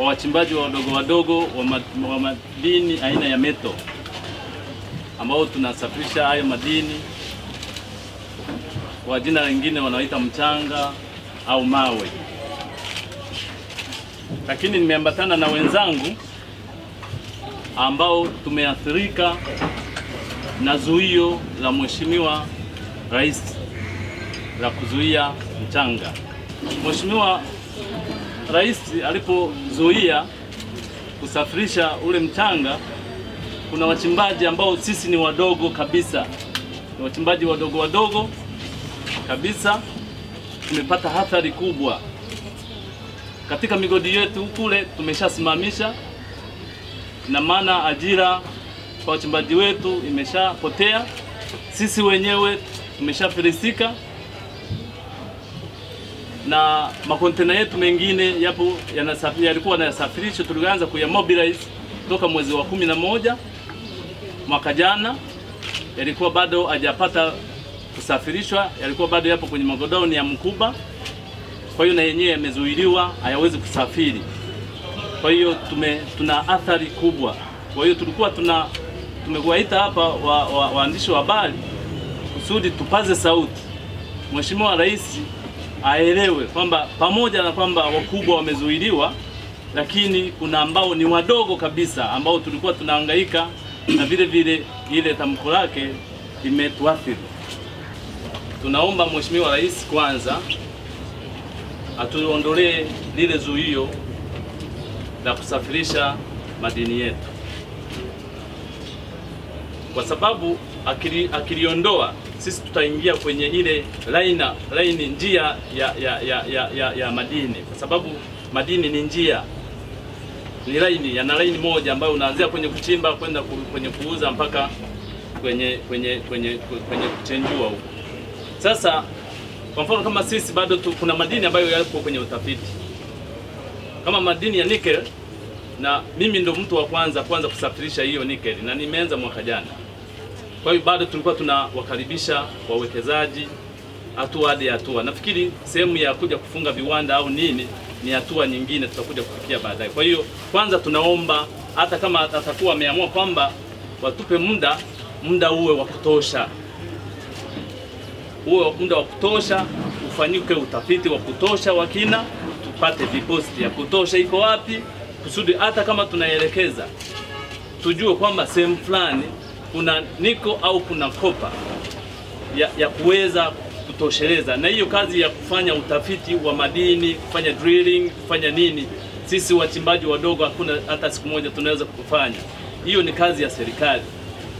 kwa wachimbaji wadogo wadogo wa, wa madini aina ya meto ambao tunasafirisha hayo madini kwa jina lingine wanaoita mchanga au mawe, lakini nimeambatana na wenzangu ambao tumeathirika na zuio la Mheshimiwa Rais la kuzuia mchanga. Mheshimiwa Rais alipozuia kusafirisha ule mchanga, kuna wachimbaji ambao sisi ni wadogo kabisa, ni wachimbaji wadogo wadogo kabisa, tumepata hatari kubwa. Katika migodi yetu kule, tumeshasimamisha na maana ajira kwa wachimbaji wetu imeshapotea, sisi wenyewe tumeshafilisika na makontena yetu mengine yapo yanasafiri, yalikuwa yanasafirishwa, tulianza kuyamobilize toka mwezi wa kumi na moja mwaka jana, yalikuwa bado hajapata kusafirishwa, yalikuwa bado yapo kwenye magodauni ya Mkuba. Kwa hiyo na yenyewe yamezuiliwa, hayawezi kusafiri. Kwa hiyo tume, tuna athari kubwa. Kwa hiyo tulikuwa tuna tumekuwaita hapa waandishi wa, wa, wa habari kusudi tupaze sauti, Mheshimiwa Rais aelewe kwamba pamoja na kwamba wakubwa wamezuiliwa, lakini kuna ambao ni wadogo kabisa ambao tulikuwa tunahangaika na vile vile ile tamko lake limetuathiri. Tunaomba Mheshimiwa Rais kwanza atuondolee lile zuio la kusafirisha madini yetu, kwa sababu akili, akiliondoa sisi tutaingia kwenye ile laina laini njia ya, ya, ya, ya, ya, ya madini, kwa sababu madini ni njia, ni laini, yana laini moja ambayo unaanzia kwenye kuchimba kwenda kwenye kuuza mpaka kwenye kwenye kwenye kwenye kuchenjua huko. Sasa kwa mfano kama sisi bado tu, kuna madini ambayo yapo kwenye utafiti kama madini ya nickel, na mimi ndo mtu wa kwanza kwanza kusafirisha hiyo nickel na nimeanza mwaka jana. Kwa hiyo bado tulikuwa tunawakaribisha wawekezaji hatua hadi hatua. Nafikiri sehemu ya kuja kufunga viwanda au nini ni hatua nyingine tutakuja kufikia baadaye. Kwa hiyo kwanza tunaomba hata kama atakuwa ameamua kwamba watupe muda, muda uwe wa kutosha, uwe muda wa kutosha, ufanyike utafiti wa kutosha wa kina, tupate deposit ya kutosha iko wapi, kusudi hata kama tunaelekeza tujue kwamba sehemu fulani kuna niko au kuna kopa ya, ya kuweza kutosheleza. Na hiyo kazi ya kufanya utafiti wa madini, kufanya drilling, kufanya nini, sisi wachimbaji wadogo hakuna hata siku moja tunaweza kufanya. Hiyo ni kazi ya serikali,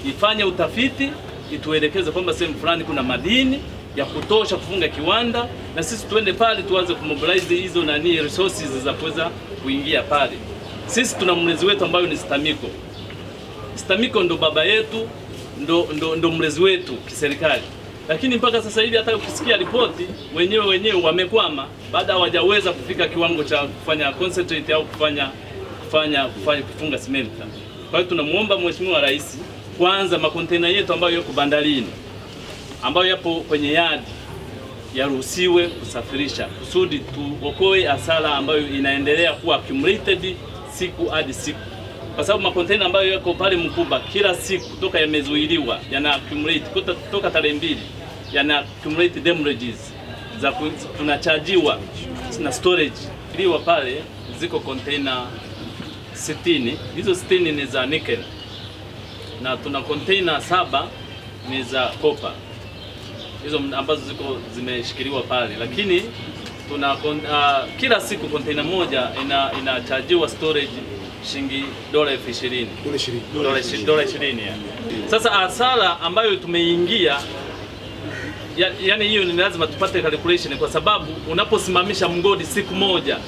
ifanye utafiti, ituelekeze kwamba sehemu fulani kuna madini ya kutosha kufunga kiwanda, na sisi tuende pale tuanze kumobilize hizo nani resources za kuweza kuingia pale. Sisi tuna mlezi wetu ambayo ni STAMICO. STAMICO ndo baba yetu, ndo, ndo, ndo mlezi wetu kiserikali, lakini mpaka sasa hivi hata ukisikia ripoti wenyewe wenyewe wamekwama, baada hawajaweza kufika kiwango cha kufanya concentrate au kufanya kufanya kufanya kufunga simenti. Kwa hiyo tunamuomba Mheshimiwa Rais kwanza makontena yetu ambayo yako bandarini ambayo yapo kwenye yadi yaruhusiwe kusafirisha kusudi tuokoe hasara ambayo inaendelea kuwa accumulated siku hadi siku kwa sababu makontena ambayo yako pale Mkuba kila siku toka yamezuiliwa yana accumulate kuta, toka tarehe mbili yana accumulate damages za tunachajiwa na storage. Iliwa pale ziko kontena 60 hizo 60 ni za nickel. Na tuna kontena saba ni za copper. Hizo ambazo ziko zimeshikiliwa pale, lakini tuna ah, kila siku kontena moja ina inachajiwa storage shilingi dola elfu ishirini. Dola ishi- dola ishirini ya. Sasa hasara ambayo tumeingia ya, yani hiyo ni lazima tupate calculation kwa sababu unaposimamisha mgodi siku moja.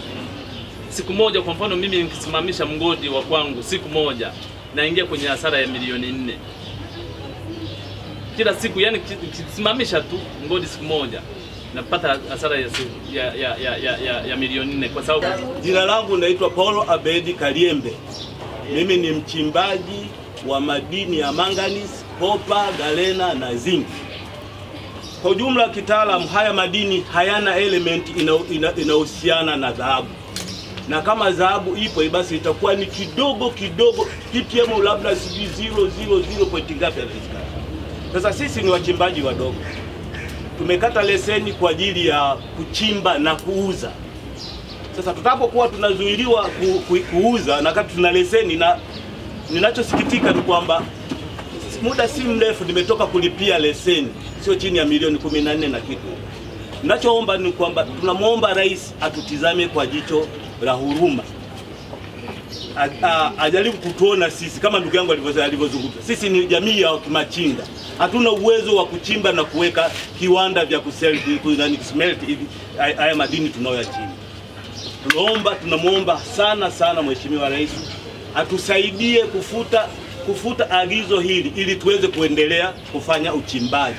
Siku moja, kwa mfano mimi nikisimamisha mgodi wa kwangu siku moja naingia kwenye hasara ya milioni nne. Kila siku, yani kisimamisha tu mgodi siku moja napata hasara ya, ya, ya, ya, ya, ya, ya milioni nne kwa sababu Jina langu naitwa Paulo Abedi Kaliembe. Mimi ni mchimbaji wa madini ya manganese, kopa, galena na zinc. Kwa ujumla, kitaalamu haya madini hayana element ina- ina- inahusiana na dhahabu. na kama dhahabu ipo basi itakuwa ni kidogo kidogo, ppm labda sijui 000 point ngapi havipatikani. Sasa sisi ni wachimbaji wadogo, tumekata leseni kwa ajili ya kuchimba na kuuza. Sasa tutapokuwa tunazuiliwa ku, ku, kuuza na kati tuna leseni, na ninachosikitika ni kwamba muda si mrefu nimetoka kulipia leseni sio chini ya milioni 14 na kitu. Ninachoomba ni kwamba tunamwomba rais atutizame kwa jicho la huruma, ajaribu kutuona sisi kama ndugu yangu alivyozungumza. Sisi ni jamii ya Kimachinga, hatuna uwezo wa kuchimba na kuweka kiwanda vya kusmelt ku- smelt hivi haya haya madini tunayoyachimba. Tunaomba, tunamwomba sana sana Mheshimiwa Rais atusaidie kufuta kufuta agizo hili ili tuweze kuendelea kufanya uchimbaji.